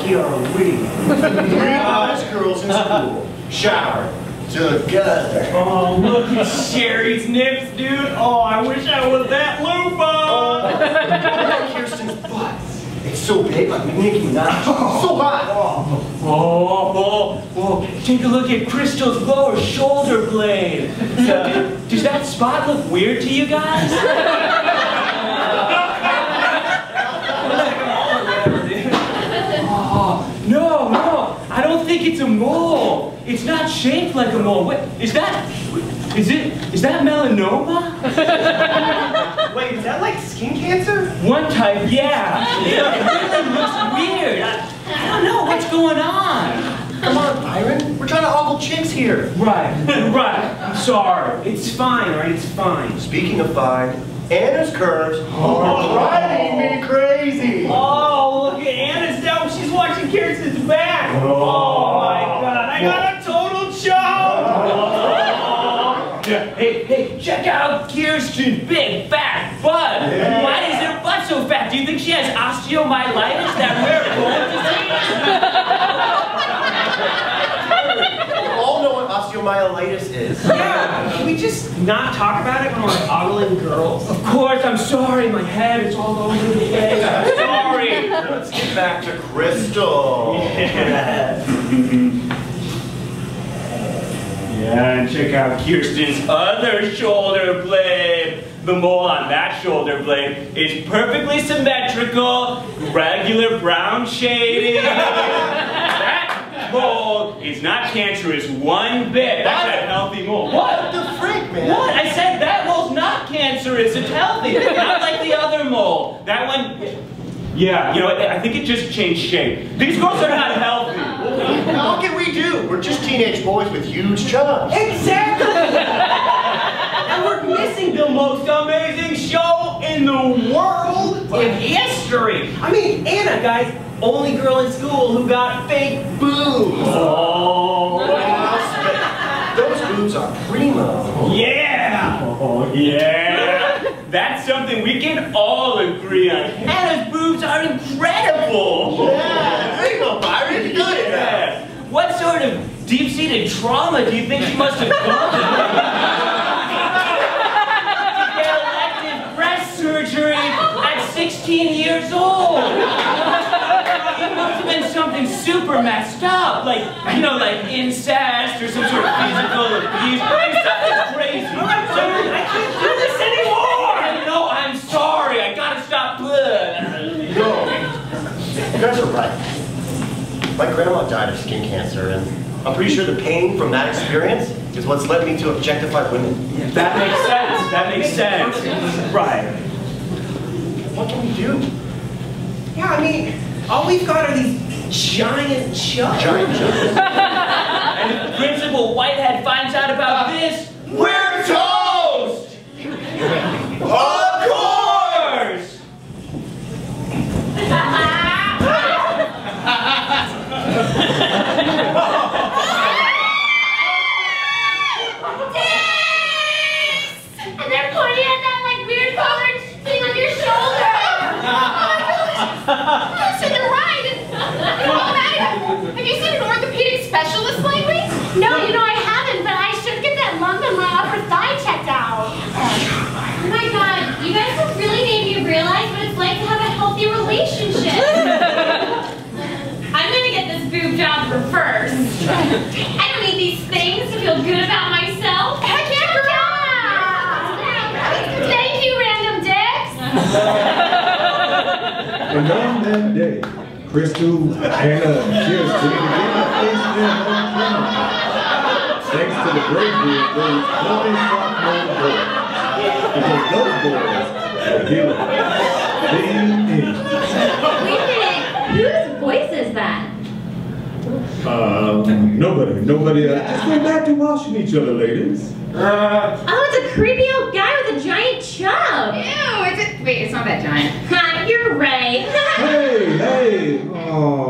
lucky are we? Three hottest girls in school. Shower. Together. Oh, look at Sherry's nips, dude. Oh, I wish I was that Lupa. Look at Kirsten's butt. It's so big, like Nicki Minaj. So hot. Oh, oh, oh, oh, take a look at Crystal's lower shoulder blade. So, does that spot look weird to you guys? Oh, no, no, I don't think it's a mole. It's not shaped like a mole. Wait, is that, is it, is that melanoma? Wait, is that like skin cancer? One type, yeah. It really looks weird. I, don't know what's going on. Come on, Byron. We're trying to ogle chicks here. Right, right. I'm sorry. It's fine, right? It's fine. Speaking of fine, Anna's curves are oh. driving me crazy. Oh, look at Anna's now. She's watching Kirsten's back. Oh, check out Kirsten's big fat butt. Why is her butt so fat? Do you think she has osteomyelitis, that rare bone disease? We all know what osteomyelitis is. Yeah, can we just not talk about it when we're ogling girls? Of course, I'm sorry. My head is all over the place. I'm sorry. Let's get back to Crystal. Yeah, and check out Kirsten's other shoulder blade. The mole on that shoulder blade is perfectly symmetrical, regular brown shading. that mole is not cancerous one bit. That's a healthy mole. What the freak, man? What? I said that mole's not cancerous. It's healthy. Not like the other mole. That one. Yeah, you know, I think it just changed shape. These girls are not healthy. How can we do? We're just teenage boys with huge chubs. Exactly! and we're missing the most amazing show in the world in history. I mean, Anna, guys, only girl in school who got fake boobs. Oh, Those boobs are primo. yeah! Oh, yeah! Something we can all agree on. Hannah's boobs are incredible! Yeah, primo, Byron. You got it now. Yeah. What sort of deep-seated trauma do you think she must have gone through? to get elective breast surgery at 16 years old? It must have been something super messed up, like, you know, like incest or some sort of physical abuse. Something crazy. I'm sorry, I can't My grandma died of skin cancer, and I'm pretty sure the pain from that experience is what's led me to objectify women. That makes sense, that makes sense. Right. What can we do? Yeah, I mean, all we've got are these giant chubs. Giant jump. And if Principal Whitehead finds out about this, we're toast! Of course! And they're pointing at that like weird colored thing on your shoulder. oh, so you're right. You know that? Have you seen an orthopedic specialist lately? No, you know I haven't, but I should get that lump in my upper thigh checked out. Oh my god, you guys have really made me realize what it's like to have a healthy relationship. I'm gonna get this boob job first. I don't need these things to feel good about myself. Heck yeah, girl! Thank you, random dicks. And on that day, Crystal, Anna, and Kirsten began to face to the group. Because those boys are whose voice is that? Um, nobody, nobody. Uh, just went back to washing each other, ladies. Uh, oh, it's a creepy old guy with a giant chub. Ew, is it? Wait, it's not that giant. You're right. hey, hey. Oh.